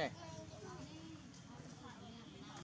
Okay.